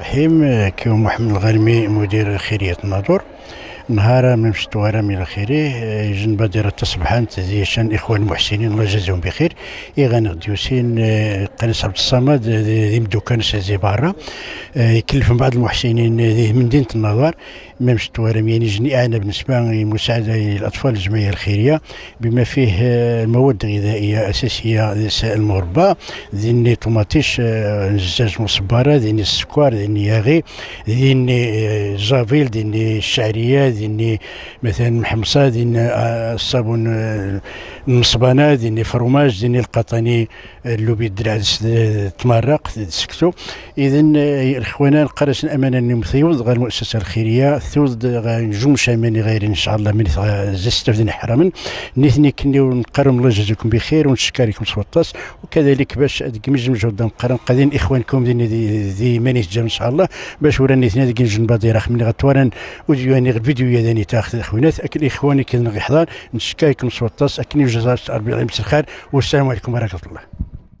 الرحيم كيو محمد الغرمي مدير خيرية الناظور. نهار من مشتوارة من خيره جن بادرة تصبحان تزيشان إخوان المحسنين الله يجازيهم بخير. إيغان غديوسين قناص عبد الصمد ذي مدوكان سازي بارا. يكلف من بعض المحسنين ذي من دينة النظر. ما مشتوارة يعني جني أنا بالنسبة لمساعدة الأطفال الجمعية الخيرية بما فيه المواد الغذائية أساسية المغربة ذي طوماطيش الزاج مصبرة ذي السكر ذي ياغي ذي جافيل ذي الشعرية ديني مثلا محمصه دين آه، الصابون آه، النصبانة ديني فروماج ديني القطني اللوبي الدرع تمرق سكتو. اذا آه، الاخوان قرس الامانه نمثيوض غير المؤسسة الخيرية ثوض جم شامني غير إن شاء الله من زستفدنا حرما نثني كني ونقرم الله يجزيكم بخير ونشكركم سوطاس وكذلك باش تقمج مجهود قرن قادين إخوانكم ديني ذي, ذي ماني إن شاء الله باش وراني ثني جنبا ديراخ من غتوارن وديواني فيديو يداني تاخذ إخوانات. أكل إخواني كذا غيحضر نشكايكم صوتاس اكني جزاك ربي العالمين الخير والسلام عليكم ورحمة الله.